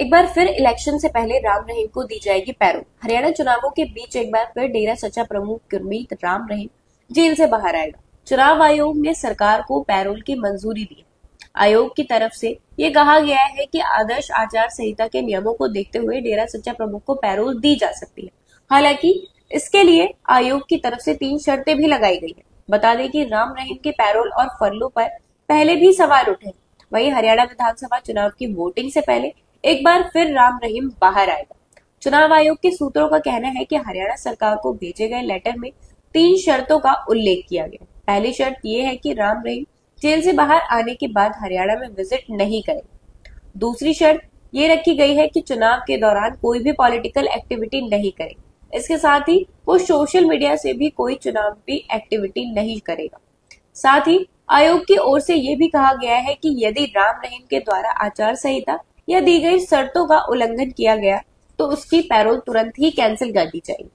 एक बार फिर इलेक्शन से पहले राम रहीम को दी जाएगी पैरोल हरियाणा चुनावों के बीच एक बार फिर डेरा सच्चा प्रमुख गुरमीत राम रहीम जेल से बाहर आएगा। चुनाव आयोग ने सरकार को पैरोल की मंजूरी दी। आयोग की तरफ़ से ये कहा गया है कि आदर्श आचार संहिता के नियमों को देखते हुए डेरा सच्चा प्रमुख को पैरोल दी जा सकती है। हालाँकि, इसके लिए आयोग की तरफ़ से तीन शर्तें भी लगाई गई है। बता दें कि राम रहीम के पैरोल और फरलों पर पहले भी सवाल उठे। वहीं हरियाणा विधानसभा चुनाव की वोटिंग से पहले एक बार फिर राम रहीम बाहर आएगा चुनाव आयोग के सूत्रों का कहना है कि हरियाणा सरकार को भेजे गए लेटर में तीन शर्तों का उल्लेख किया गया। पहली शर्त यह है कि राम रहीम जेल से बाहर आने के बाद हरियाणा में विज़िट नहीं करे दूसरी शर्त ये रखी गई है कि चुनाव के दौरान कोई भी पॉलिटिकल एक्टिविटी नहीं करे इसके साथ ही वो सोशल मीडिया से भी कोई चुनावी एक्टिविटी नहीं करेगा। साथ ही आयोग की ओर से ये भी कहा गया है कि यदि राम रहीम के द्वारा आचार संहिता या दी गई शर्तों का उल्लंघन किया गया तो उसकी पैरोल तुरंत ही कैंसिल कर दी जाएगी।